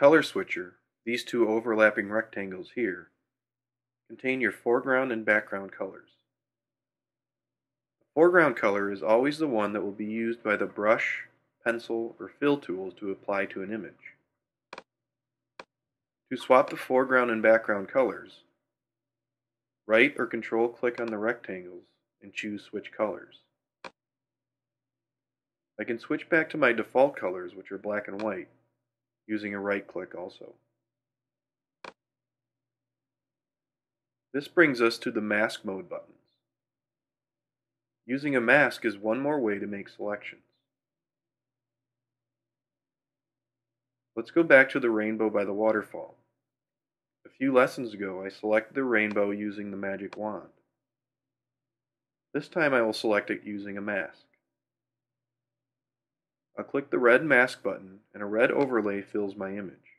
color switcher, these two overlapping rectangles here, contain your foreground and background colors. The foreground color is always the one that will be used by the brush, pencil, or fill tools to apply to an image. To swap the foreground and background colors, right or control click on the rectangles and choose switch colors. I can switch back to my default colors which are black and white using a right click also. This brings us to the mask mode buttons. Using a mask is one more way to make selections. Let's go back to the rainbow by the waterfall. A few lessons ago I selected the rainbow using the magic wand. This time I will select it using a mask. I'll click the red mask button and a red overlay fills my image.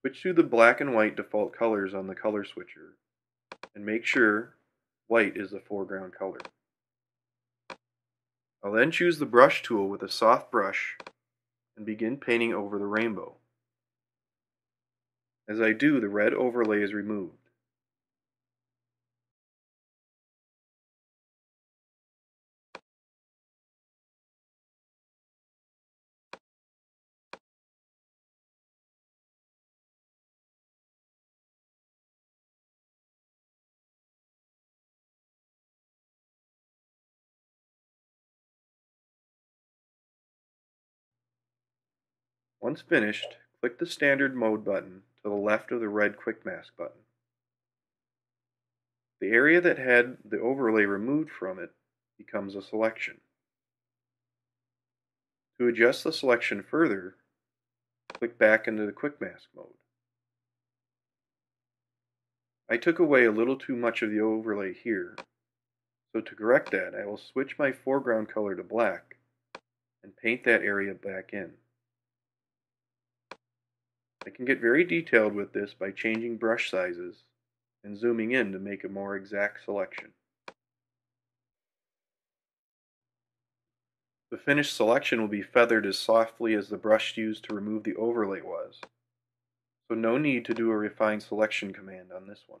Switch to the black and white default colors on the color switcher and make sure white is the foreground color. I'll then choose the brush tool with a soft brush and begin painting over the rainbow. As I do, the red overlay is removed. Once finished, click the Standard Mode button to the left of the red Quick Mask button. The area that had the overlay removed from it becomes a selection. To adjust the selection further, click back into the Quick Mask mode. I took away a little too much of the overlay here, so to correct that I will switch my foreground color to black and paint that area back in. I can get very detailed with this by changing brush sizes and zooming in to make a more exact selection. The finished selection will be feathered as softly as the brush used to remove the overlay was, so no need to do a refine selection command on this one.